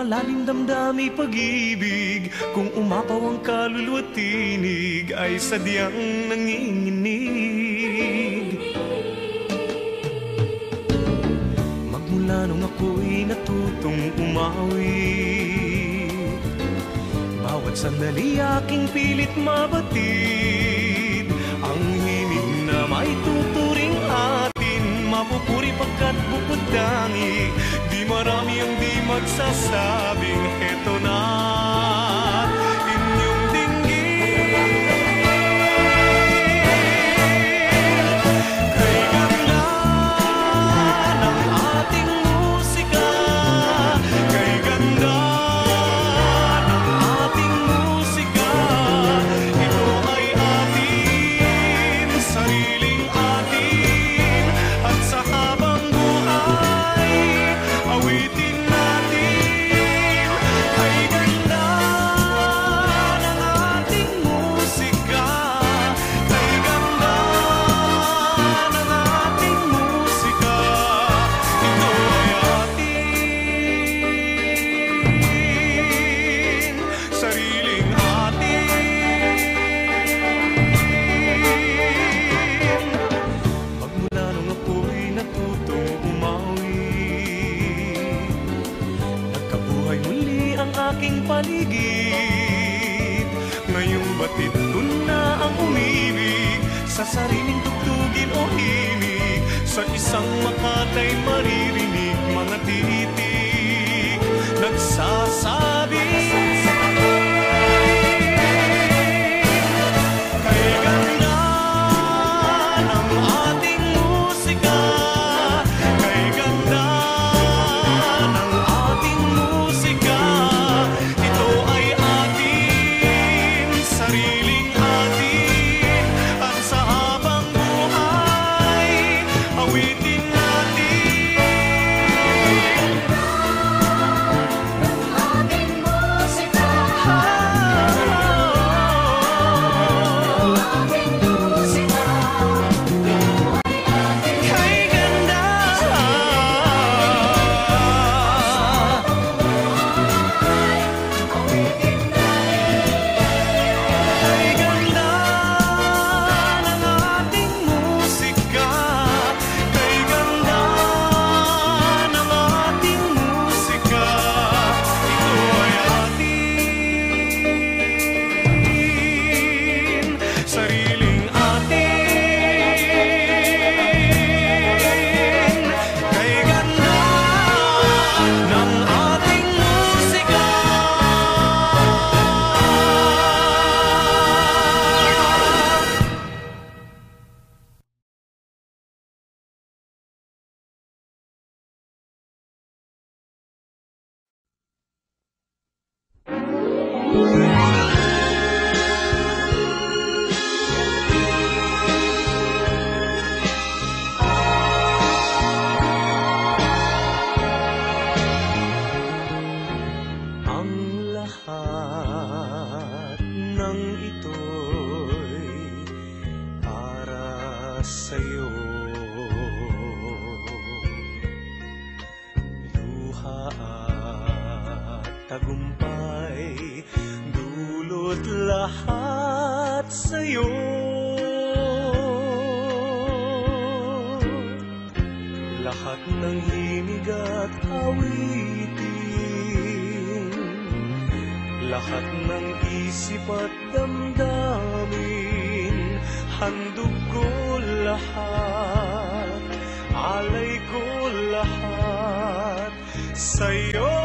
malalim damdami pag-ibig. Kung umapaw ang kaluluwa tinig Ay sadyang nanginginig. Magmula nung ako'y natutong umawi bawat sandali aking pilit mabatid. Ang himig na may tuturing atin Mapupuri pagkat bukod tangi marami ang di magsasabing eto na sa sariling tugtugin o himig sa isang Makatay Maria. luha at tagumpay Dulot lahat sa'yo. Lahat ng himig at awitin Lahat ng isip at damdamin Handog ko lahat Alay ko lahat. Sayo oh,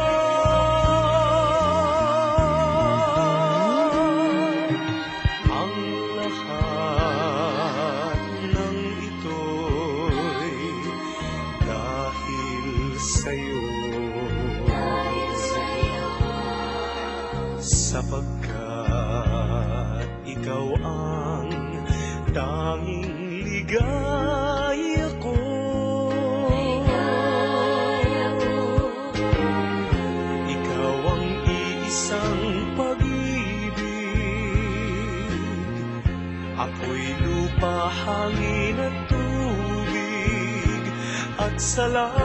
sa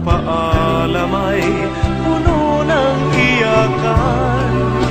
paalam ay puno ng iyakan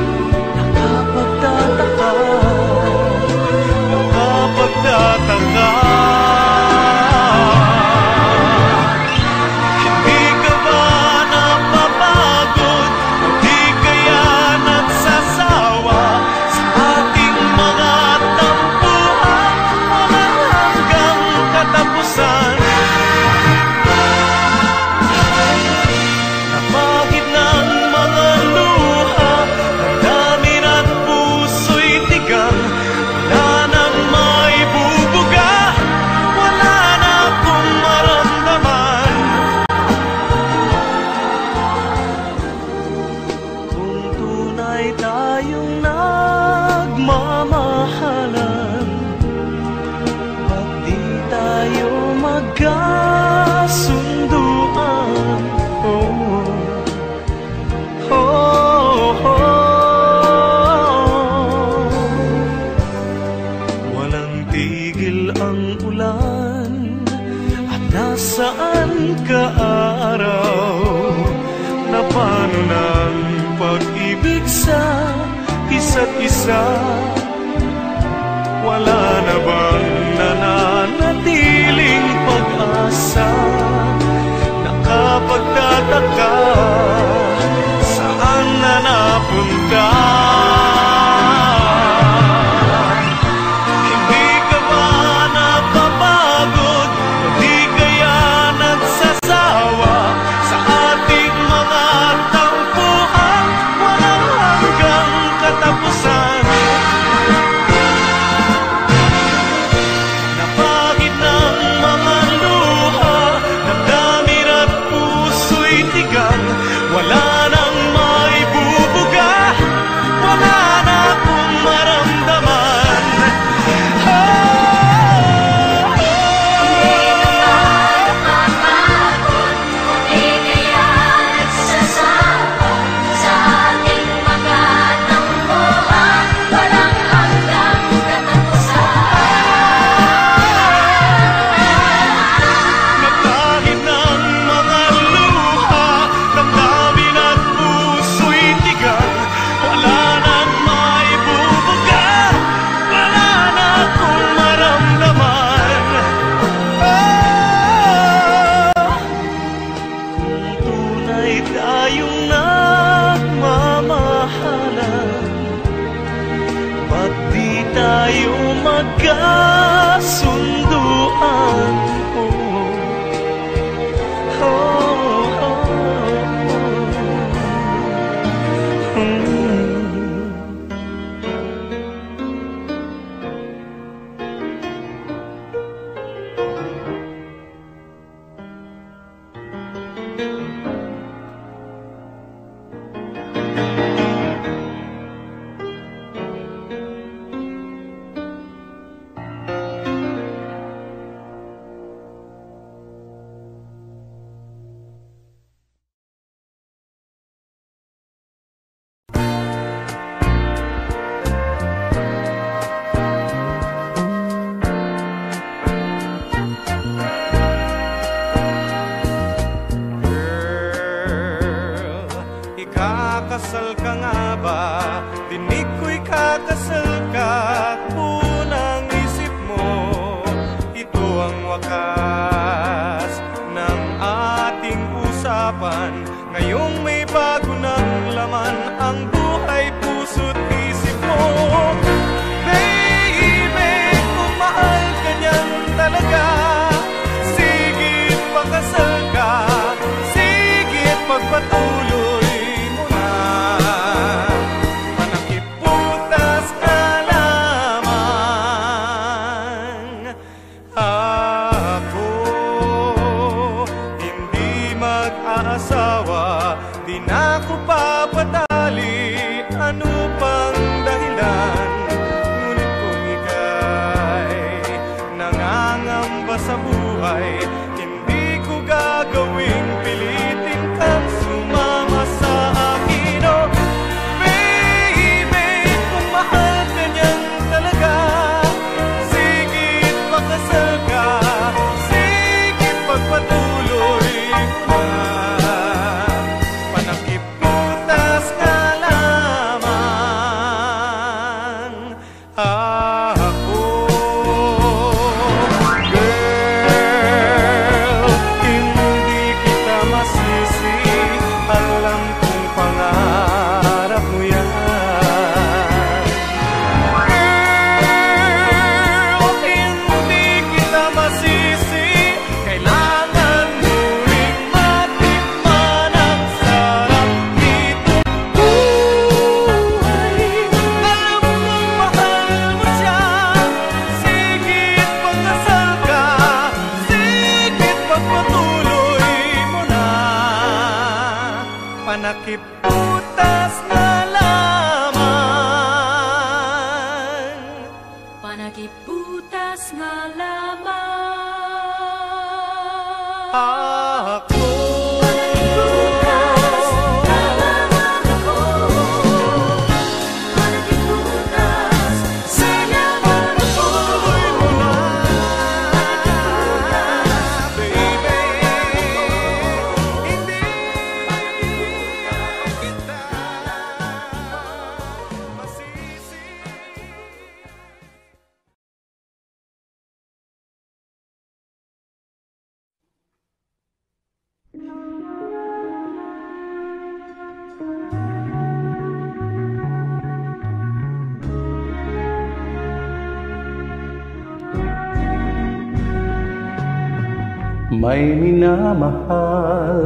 May minamahal.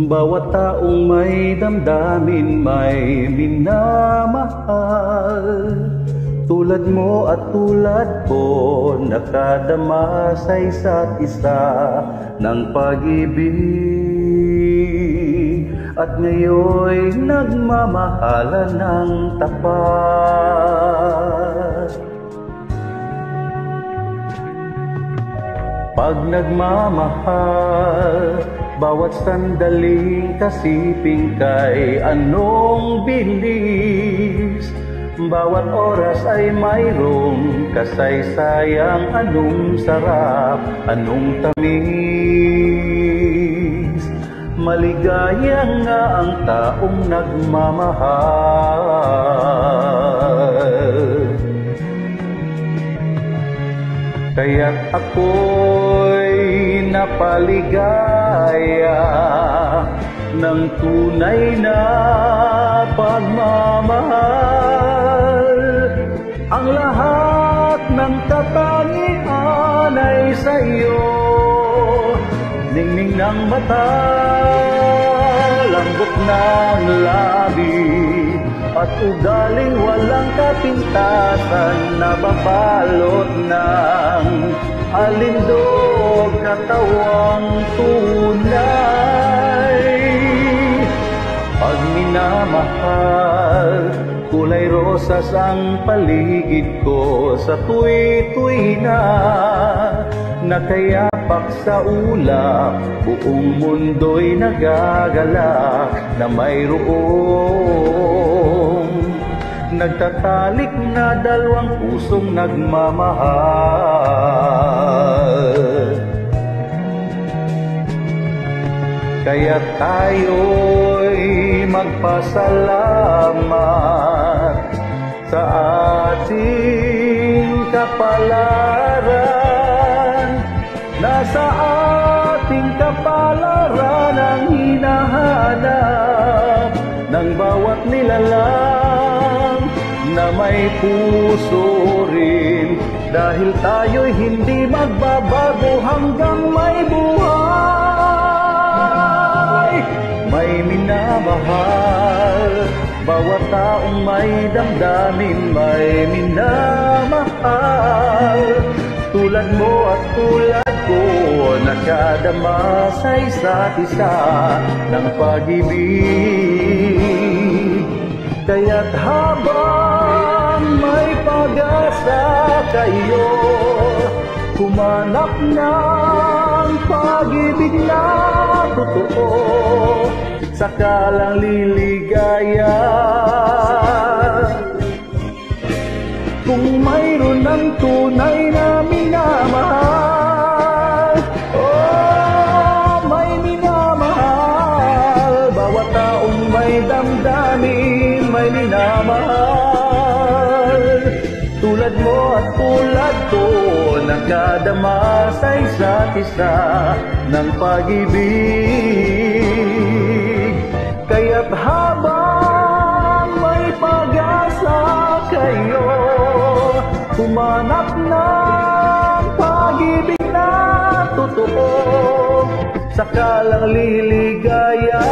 Bawat taong may damdamin May minamahal. Tulad mo at tulad ko Nakadama sa isa't isa Ng pag-ibig. At ngayon nagmamahalan ng tapat Pag nagmamahal, bawat sandaling kasiping kay anong bilis. Bawat oras ay mayroong kasaysayang anong sarap, anong tamis. Maligaya nga ang taong nagmamahal. Kaya't ako'y napaligaya ng tunay na pagmamahal. Ang lahat ng katangian ay sa iyo, ningning ng mata, lambot ng labi, at ugaling walang kapintasan na babalot ng alindog katawang tunay. Pag minamahal, kulay rosas ang paligid ko. Sa tuwi-tuwi na Nakayapak sa ulap, buong mundo'y nagagalak na mayroong Nagtatalik na dalawang pusong nagmamahal. Kaya tayo'y magpasalamat sa ating kapalaran. Nasa ating kapalaran ang hinahanap ng bawat nilalang na may puso rin. Dahil tayo'y hindi magbabago hanggang may buhay. May minamahal. Bawat taong may damdamin may minamahal. Tulad mo at tulad ko Nakadama sa isa't isa ng pag-ibig. Kaya't habang may pag-asa kayo. Kumanap ng pag-ibig na totoo. Sakalang liligaya. Kung mayroon ng tunay na minamahal Nakadama sa isa't isa Ng pag-ibig. Kaya't habang may pag-asa kayo Humanap ng pag-ibig na totoo. Sakalang liligaya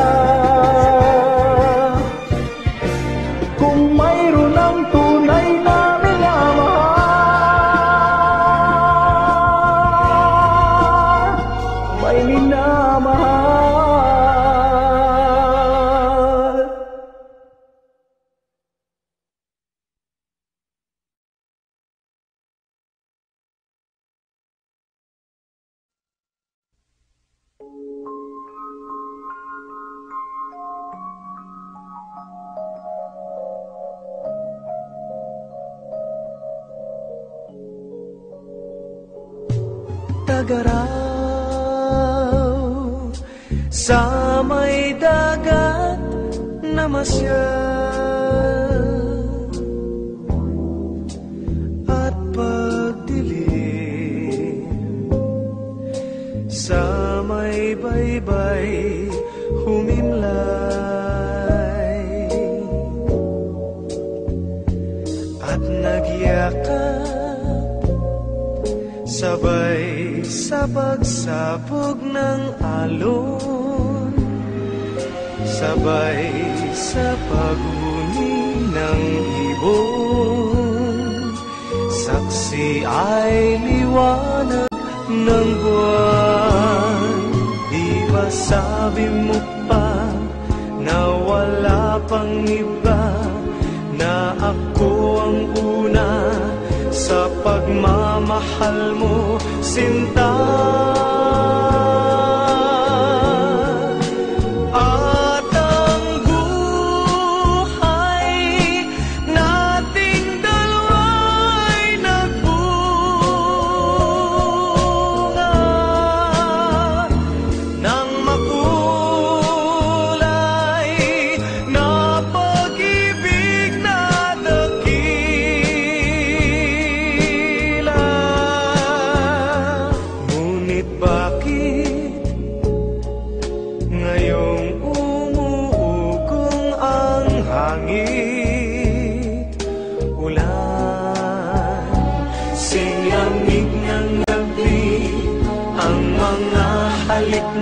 May minamahal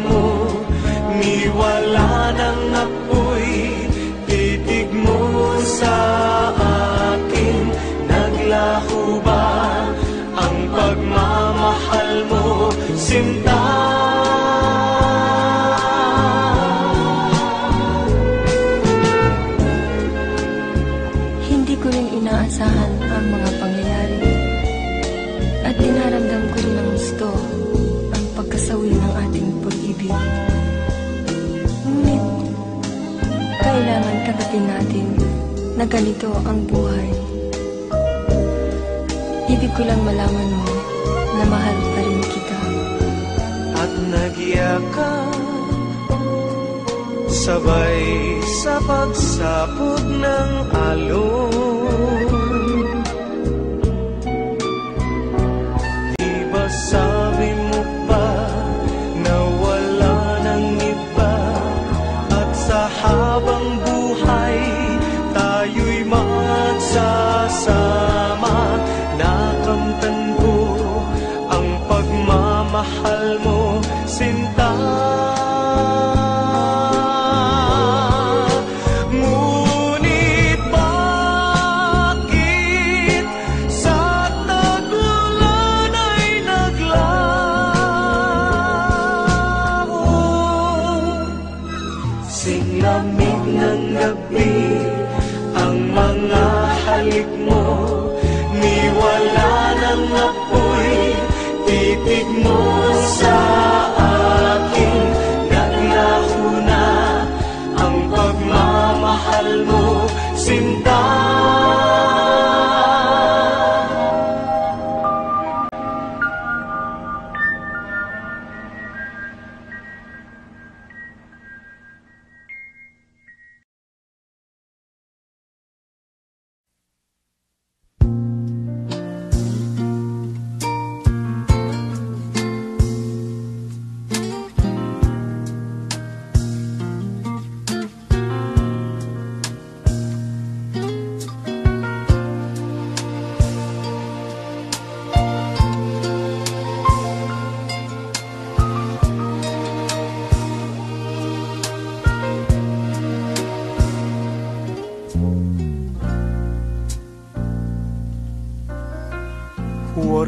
mo. Niwala ng apoy ganito ang buhay. Ibig ko lang malaman mo na mahal pa rin kita. at nagyakap Sabay sa pagsapot ng alon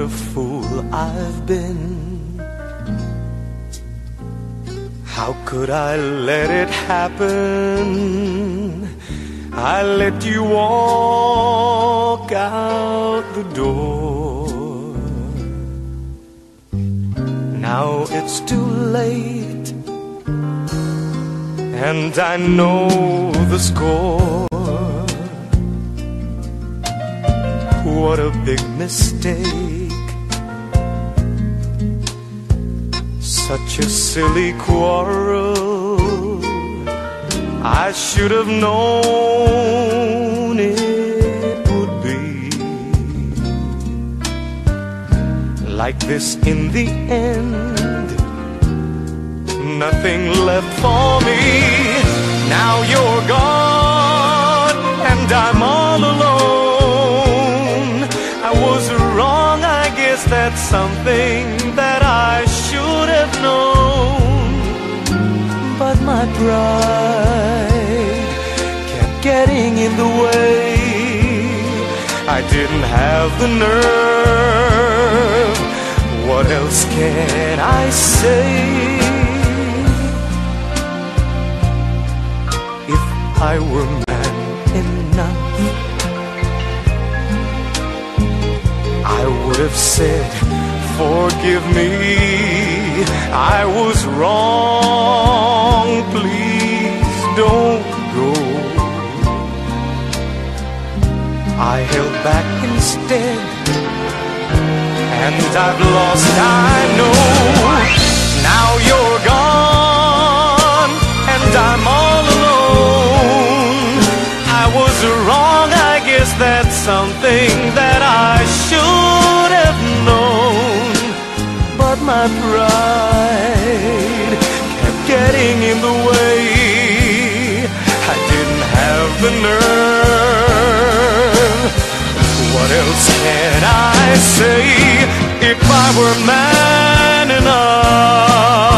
a fool I've been. How could I let it happen? I let you walk out the door. Now it's too late, and I know the score. What a big mistake. A silly quarrel. I should have known it would be like this in the end. Nothing left for me. Now you're gone, and I'm all alone. I was wrong, I guess that's something that I known. But my pride kept getting in the way. I didn't have the nerve. What else can I say? If I were man enough, I would have said, Forgive me, I was wrong. Please don't go. I held back instead, and I've lost, I know. Now you're gone, and I'm all alone. I was wrong, I guess that's something that I should my pride kept getting in the way. I didn't have the nerve. What else can I say if I were man enough?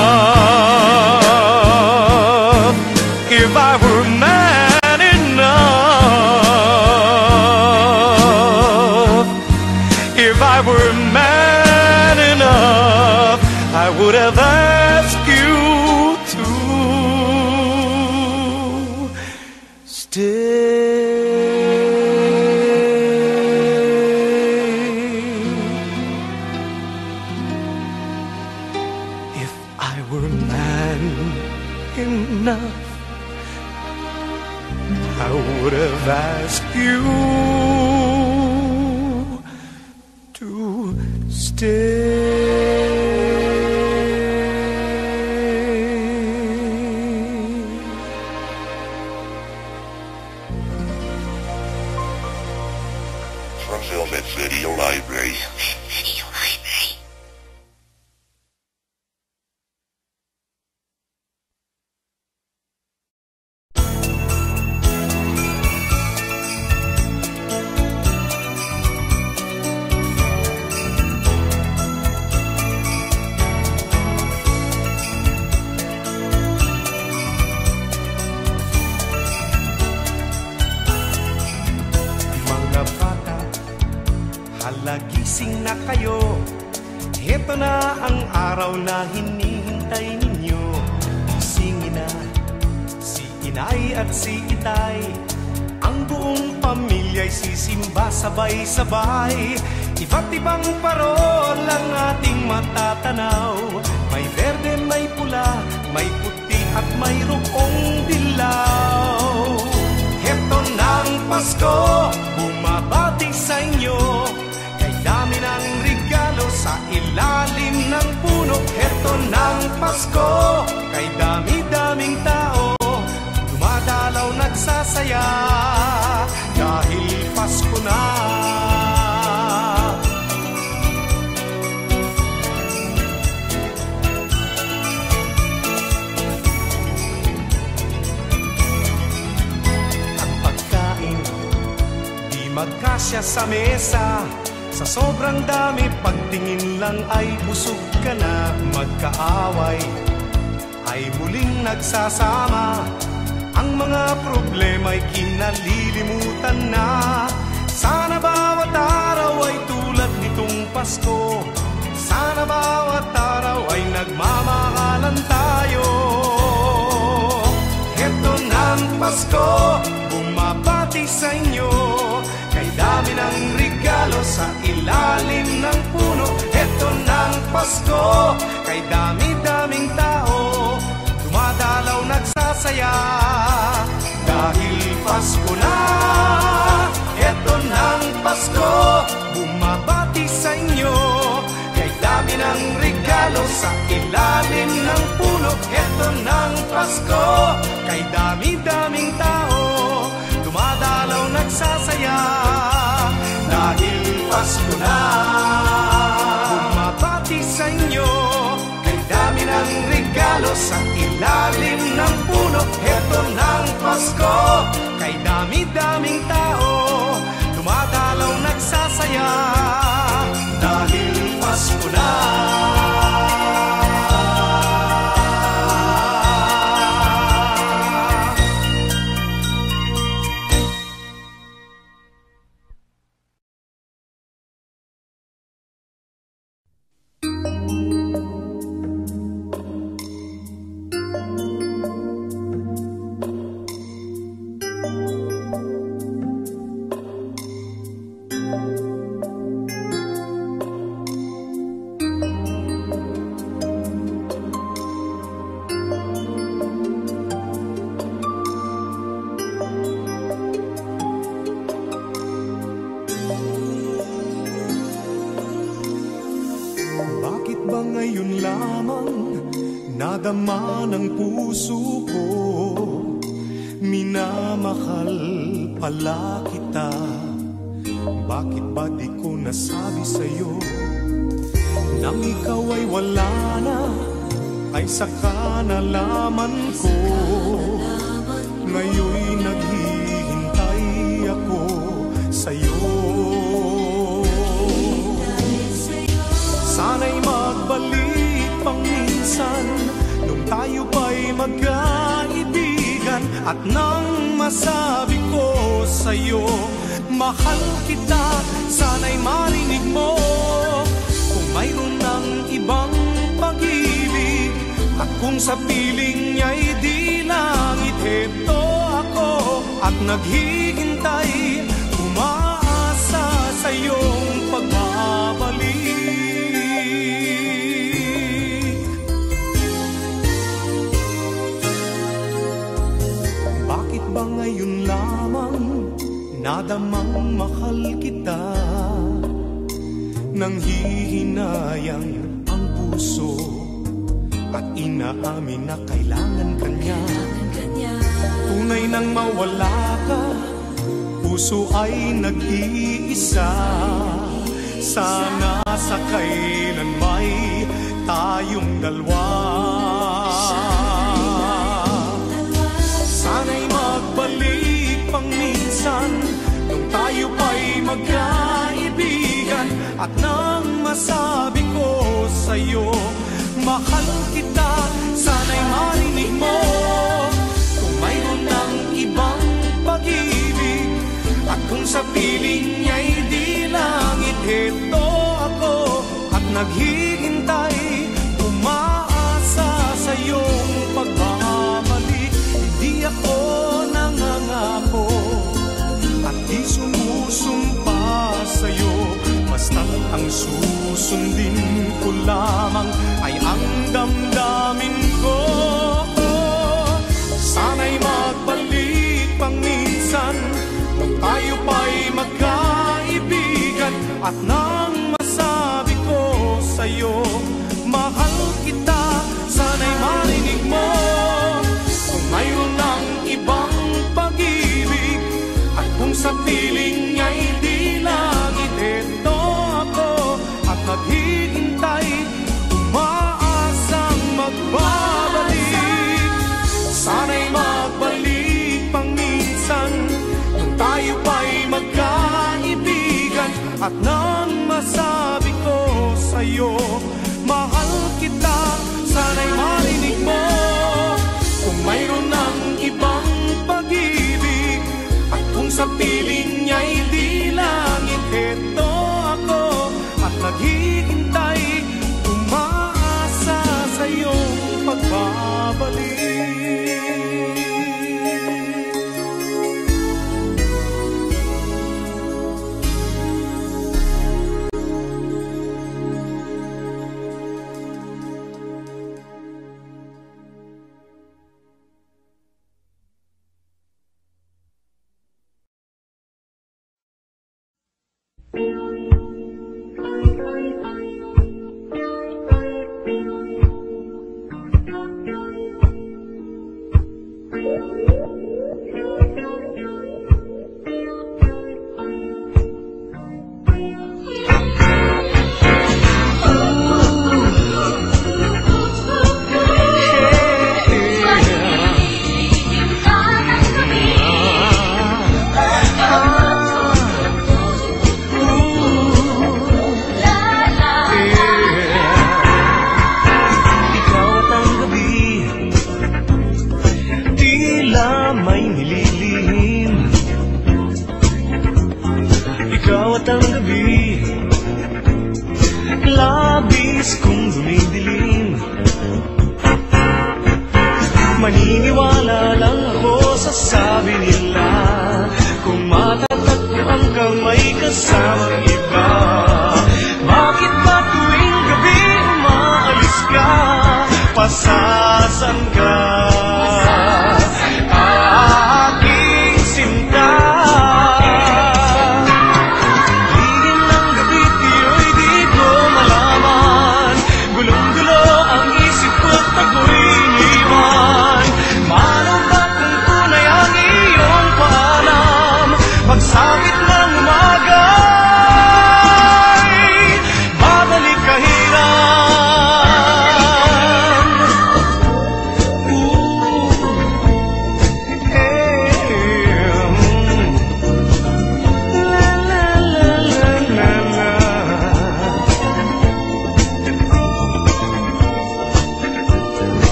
Gising na kayo. Heto na ang araw na hinihintay ninyo. Gisingin na si inay at si itay. Ang buong pamilya'y sisimba sabay-sabay. Iba't ibang parol ang ating matatanaw. May verde, may pula, may puti at mayroong dilaw. Heto ng Pasko, bumabati sa inyo sa ilalim ng puno Heto ng Pasko, kay dami-daming tao Dumadalaw nagsasaya. Dahil Pasko na. Ang pagkain Di magkasya sa mesa Sa sobrang dami Pagtingin lang ay busog ka na Magkaaway. Ay muling nagsasama Ang mga problema'y kinalilimutan na. Sana bawat araw ay tulad nitong Pasko. Sana bawat araw ay nagmamahalan tayo. Heto ng Pasko, bumabati sa inyo. Kay dami ng regalo sa ilalim ng puno. Heto ng Pasko, kay dami-daming tao Dumadalaw nagsasaya. Dahil Pasko na Heto ng Pasko, bumabati sa inyo. Kay dami ng regalo sa ilalim ng puno. Heto ng Pasko, kay dami-daming tao Dumadalaw nagsasaya Pasko na. Bumabati sa inyo Kay dami ng regalo sa ilalim ng puno. Heto ng Pasko, kay dami-daming tao Dumadalaw nagsasaya. Dahil Pasko na nadamang mahal kita. Nang hihinayang ang puso At inaamin na kailangan kanya Tunay nang mawala ka. Puso ay nag-iisa. Sana sa kailan may tayong dalawa magkaibigan At nang masabi ko sa'yo Mahal kita, sana'y marinig mo. Kung mayroon ng ibang pag-ibig At kung sa piling niya'y di langit Heto Basta ang susundin ko lamang ay ang damdamin ko. Sana'y magbalik pang minsan Nung tayo pa'y magkaibigan. At nang masabi ko sa'yo Mahal kita, sana'y marinig mo. Kung mayroon ng ibang pag-ibig At kung sa piling Sa piling niya'y di langit Heto ako at naghihintay Umaasa sa iyong pagbabalik.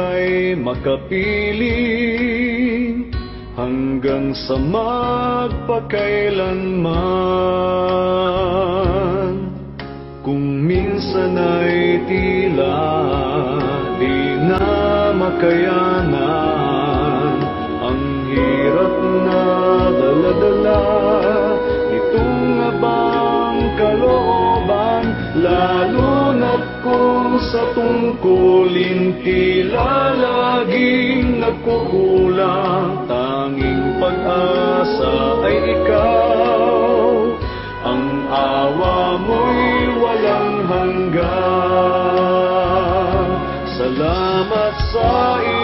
ika'y makapiling hanggang sa magpakailanman. Kung minsan ay tila di na makayanan ang hirap na daladala nitong abang kalooban lalo sa tungkulin tila laging nagkukulang. Tanging pag-asa ay ikaw Ang awa mo'y walang hanggan. Salamat sa iyo,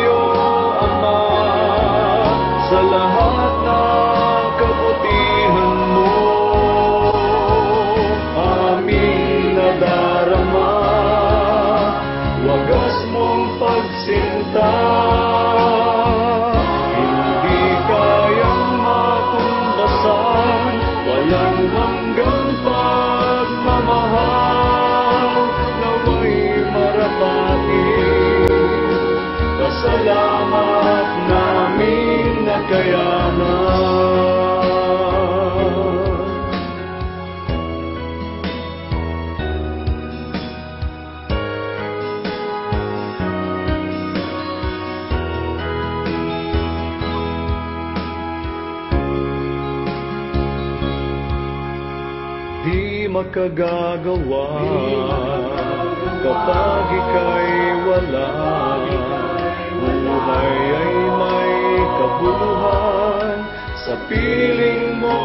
makagagawa kapag ika'y wala. Buhay ay may kabuhan sa piling mo,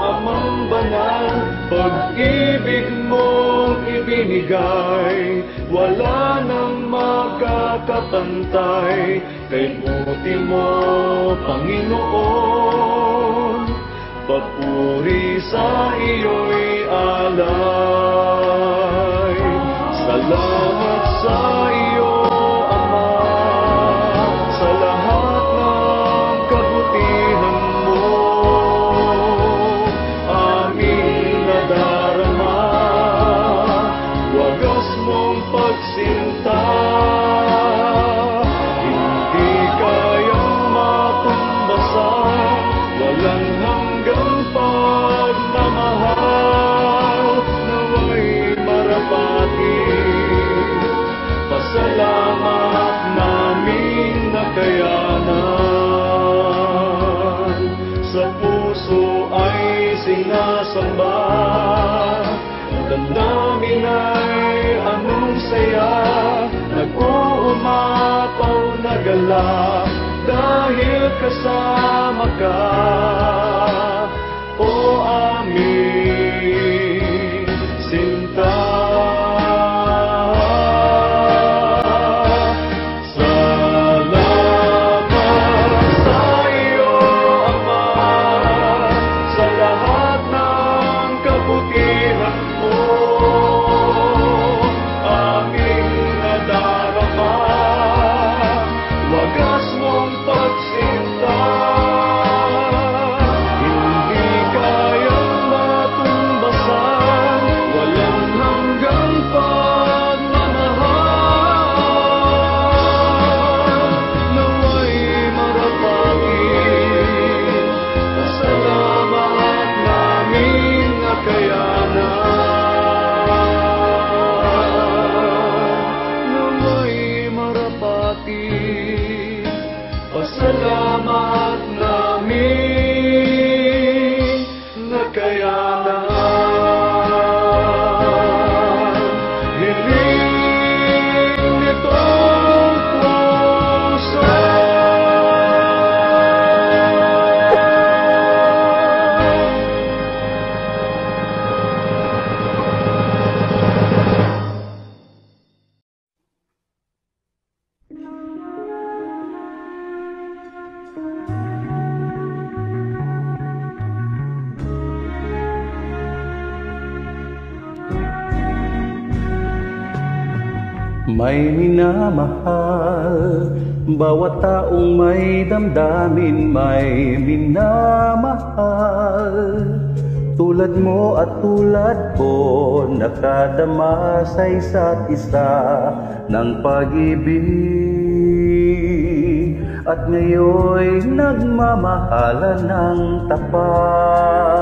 amang banal. Pag-ibig mong ibinigay, wala nang makakapantay. Kay buti mo, Panginoon, Papuri sa iyo'y alay minamahal. Bawat taong may damdamin May minamahal. Tulad mo at tulad ko Nakadama sa isa't isa Ng pag-ibig. At ngayon nagmamahalan ng tapat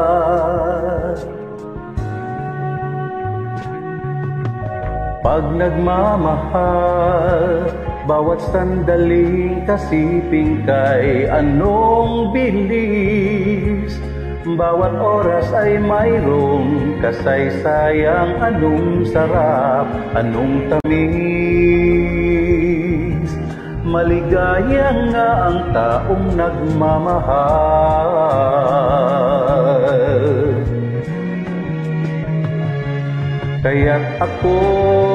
Pag nagmamahal, bawat sandaling kasiping kay anong bilis Bawat oras ay mayroong kasaysayang anong sarap, anong tamis. Maligaya nga ang taong nagmamahal. Kaya't ako'y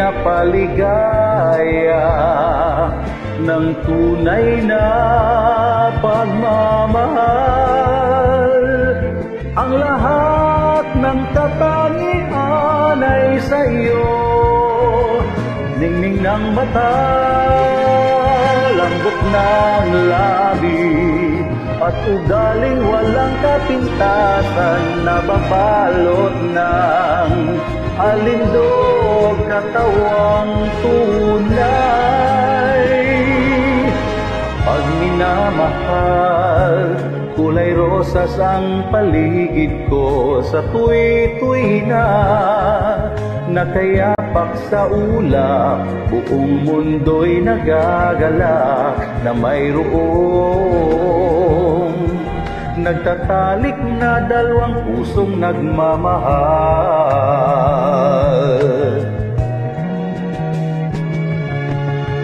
napaligaya ng tunay na pagmamahal. Ang lahat ng katangian ay sa iyo, ningning ng mata, lambot ng labi, at ugaling walang kapintasan na babalot ng alindog katawang tunay. Pag minamahal, kulay rosas ang paligid ko sa tuwi-tuwi na Nakayapak sa ulap, buong mundo'y nagagalak na mayroong Nagtatalik na dalawang pusong nagmamahal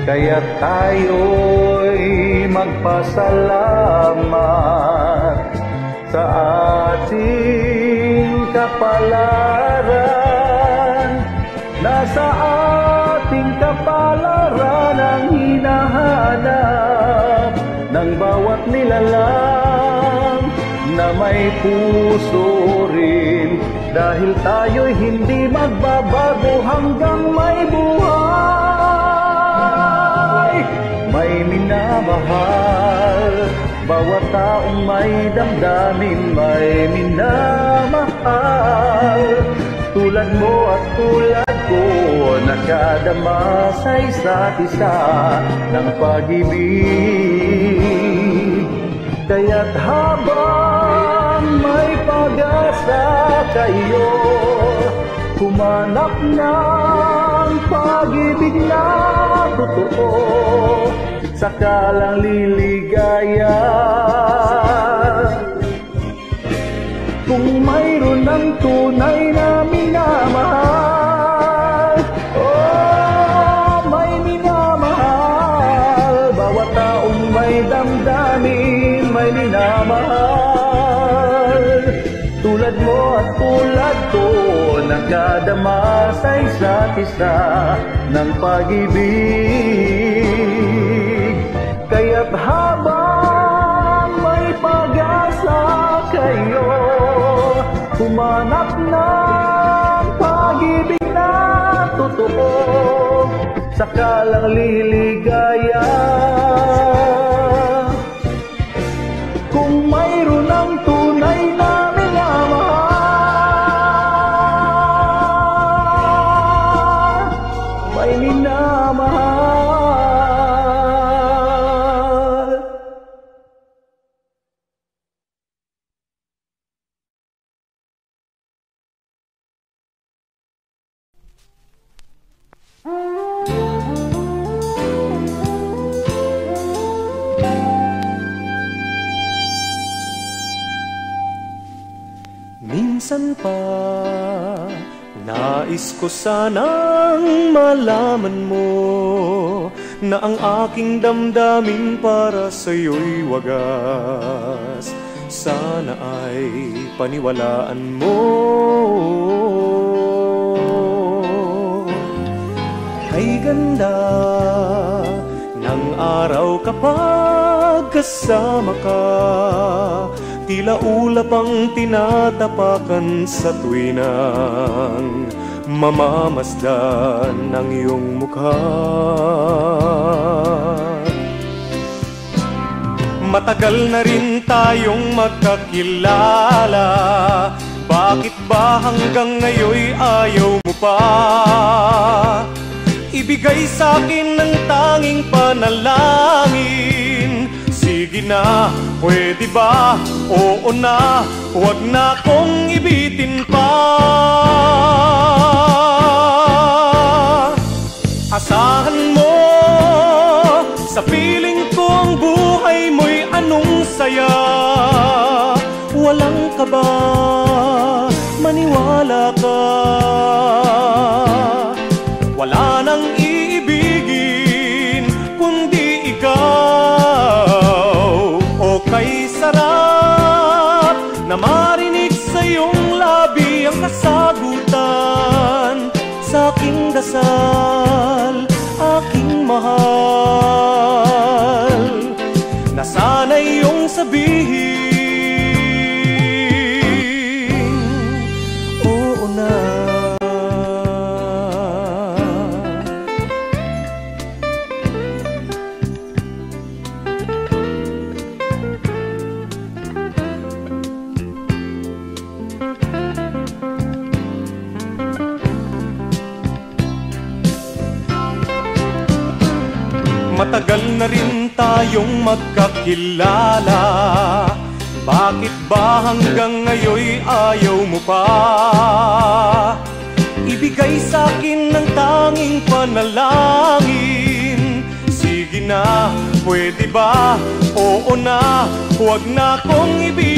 Kaya tayo'y magpasalamat sa ating kapalaran. Nasa ating kapalaran ang hinahanap ng bawat nilalang na may puso rin. Dahil tayo'y hindi magbabago hanggang may buhay. May minamahal, bawat taong may damdamin may minamahal. Tulad mo at tulad ko, nakadama sa isa't isa ng pag-ibig. Kaya't habang may pag-asa kayo, humanap ng pag-ibig na totoo, sakalang liligaya. Kung mayroon ng tunay na minamahal, tulad ko, nakadama sa isa't isa ng pag-ibig. Kaya't habang may pag-asa kayo, humanap ng pag-ibig na totoo, sakalang liligaya. Kung mayroon ko sanang malaman mo Na ang aking damdamin para sa'yo'y wagas. Sana ay paniwalaan mo. Ay ganda ng araw kapag kasama ka Tila ulap ang tinatapakan sa tuwinang Mamamasdan ng iyong mukha Matagal na rin tayong magkakilala Bakit ba hanggang ngayon ayaw mo pa? Ibigay sa akin ng tanging panalangin Sige na, pwede ba? Oo na, huwag na kong ibitin pa saya walang kaba Pwede ba? Oo na, huwag na kong ibig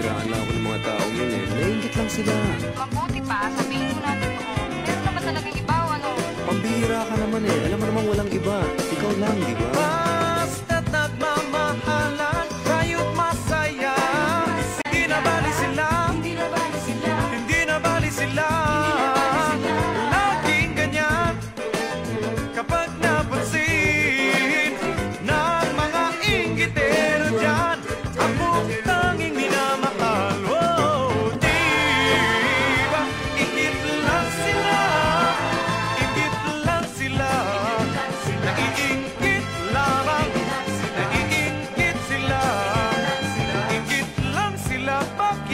sinisiraan lang ako ng mga taong yun eh. Nainggit lang sila. Mabuti pa, sabihin mo natin ko. Meron na ba talagang iba o ano? Pambihira ka naman eh. Alam mo namang walang iba. Ikaw lang, di ba? Ah!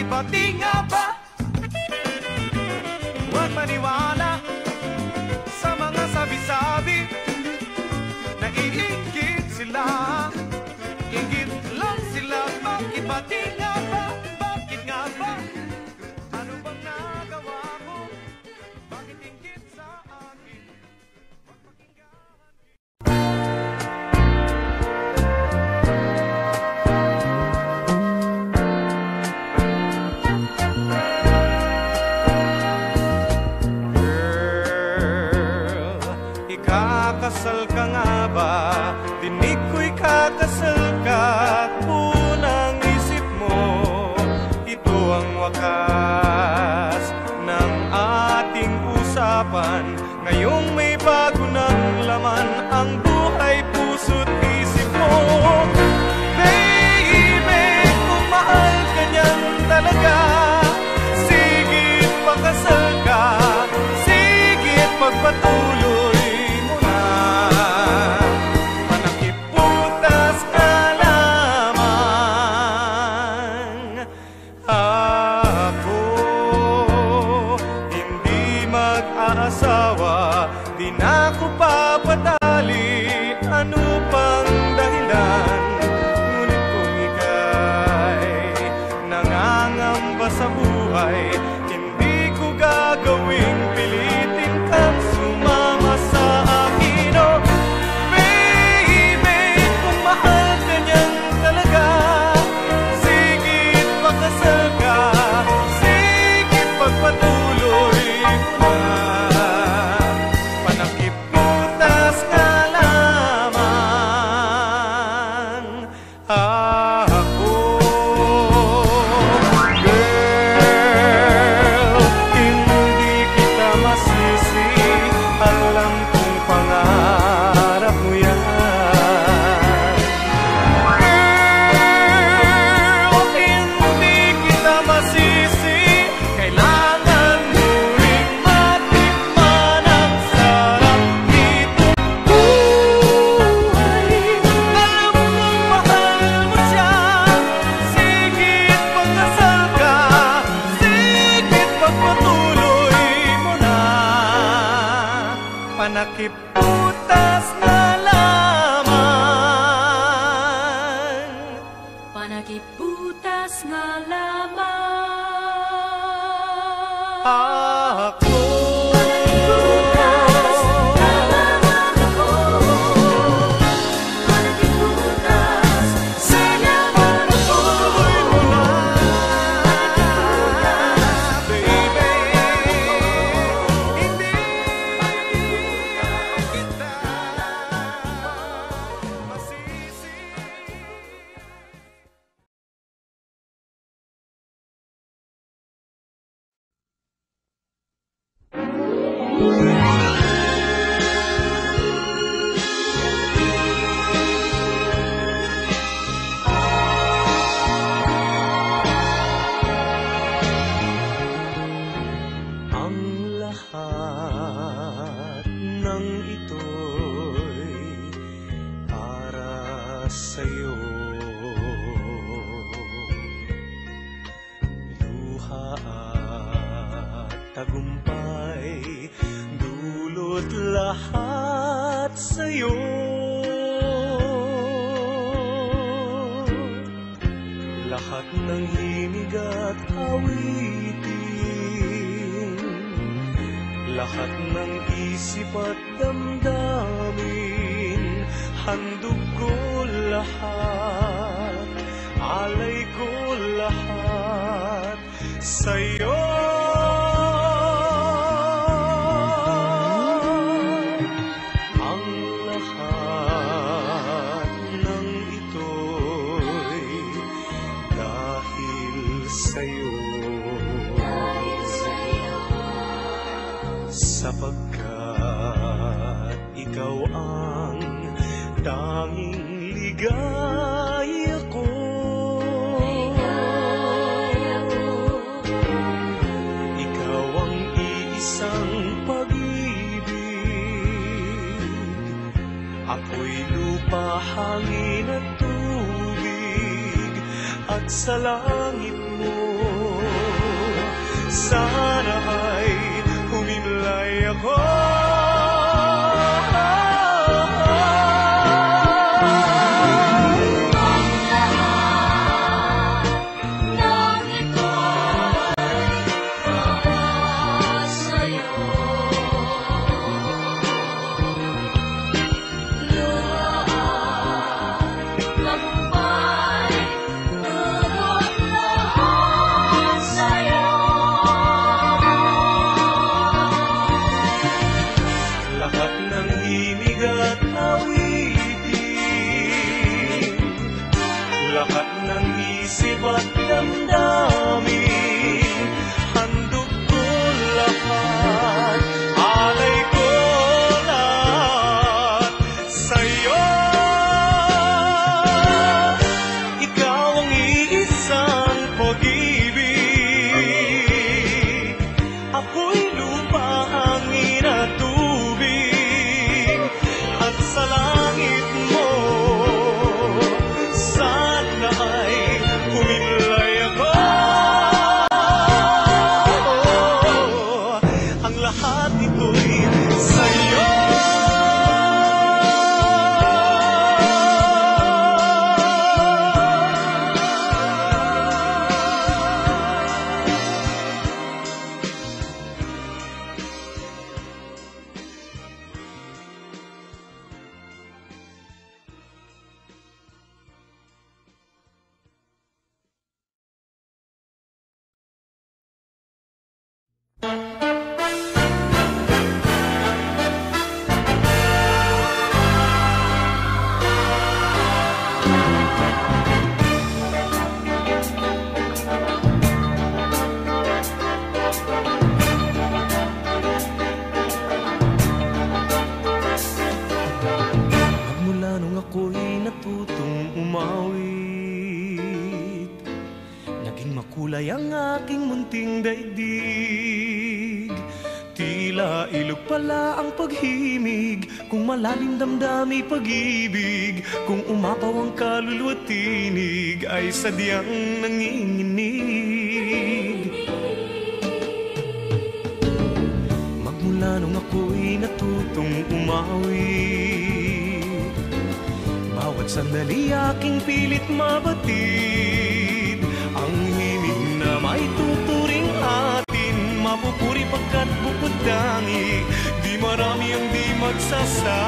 everybody now. the sun. Lahat malalim damdami pag-ibig. Kung umapaw ang kaluluwa tinig Ay sadyang nanginginig. Magmula nung ako'y natutong umawi Bawat sandali aking pilit mabatid. Ang himig na may tuturing atin Mapupuri pagkat bubudangig marami ang di magsasaka